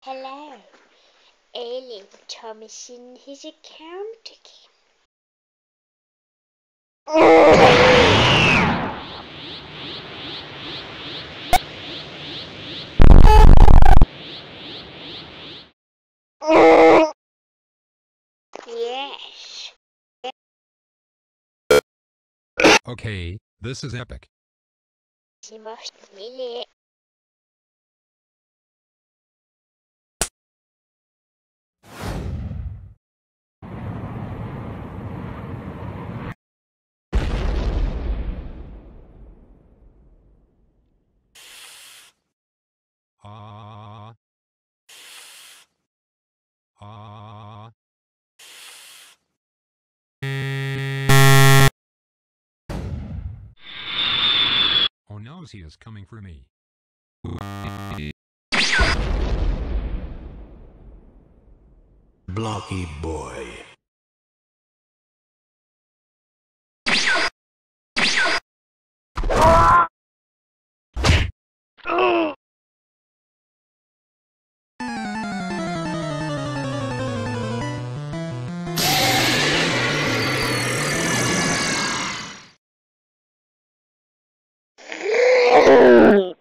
Hello. Alien Thomas in his account Yes. Okay, this is epic. Macht Mille. Ah. Ah. No, he is coming for me. Blocky boy. Wait.